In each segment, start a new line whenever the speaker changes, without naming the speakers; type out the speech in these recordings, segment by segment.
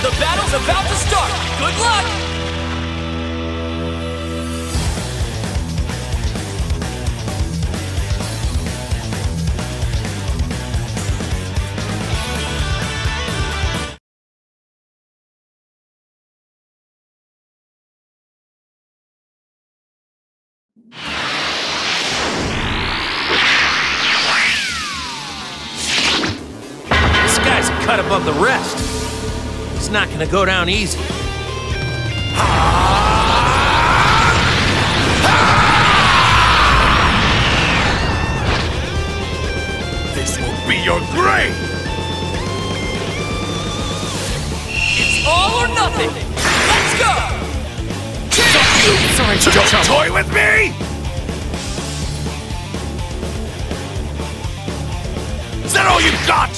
The battle's about to start! Good luck!
This guy's cut above the rest. Not gonna go down easy.
This will be your grave!
It's all or nothing! Let's go!
Sorry, Don't toy with me! Is that all you got?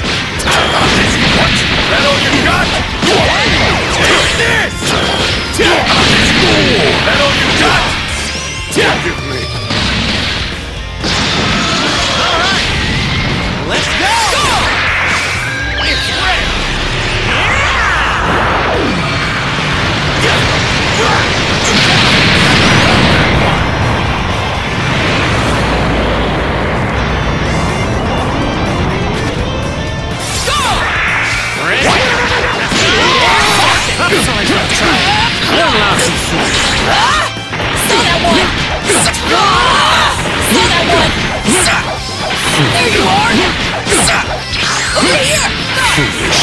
here!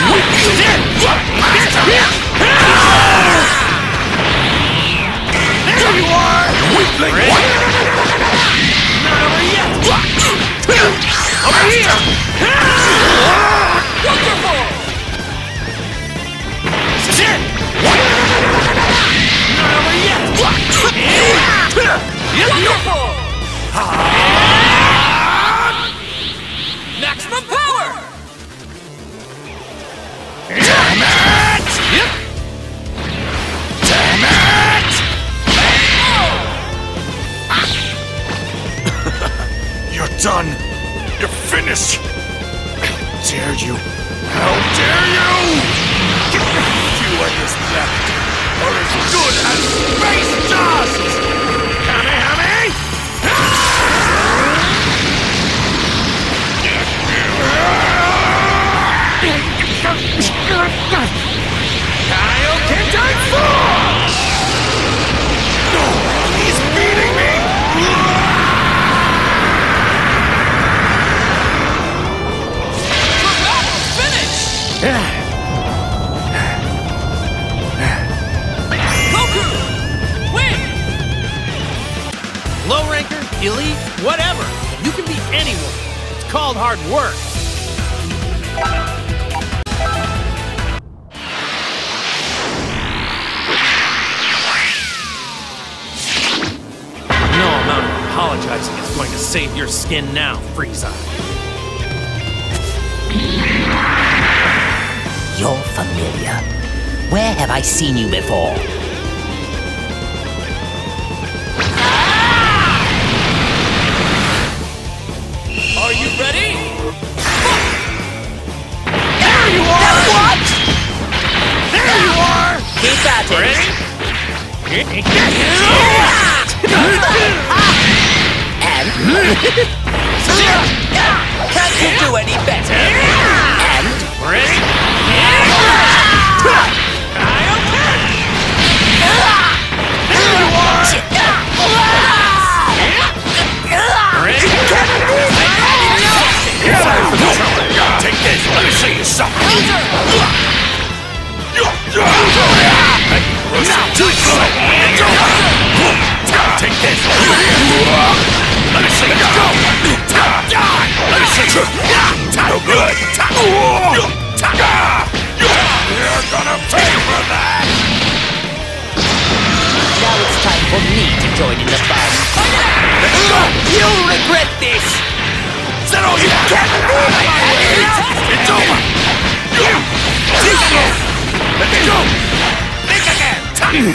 There!
Over here! No! He's beating me!
Goku!
Low ranker, elite, whatever. You can be anyone. It's called hard work. Apologizing is going to save your skin now, Frieza.
You're familiar. Where have I seen you before? Ah!
Are you ready?
There you are!
What?
There you are!
Keep at it.
Ready?
And... Can't you do any better? And...
Ready?
Zero, you can't move! It's over! Let me go! Think again! Zero!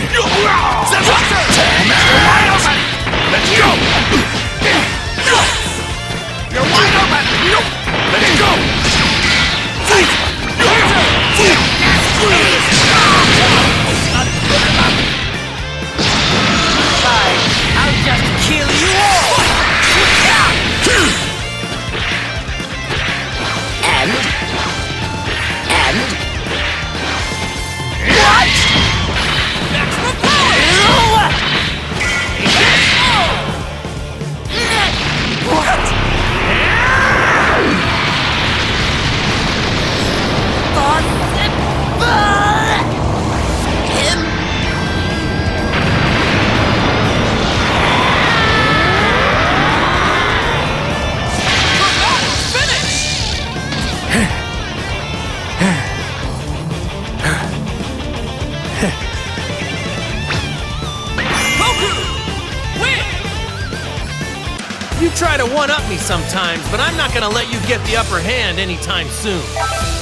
Open! Let's go!
Try to one-up me sometimes, but I'm not gonna let you get the upper hand anytime soon.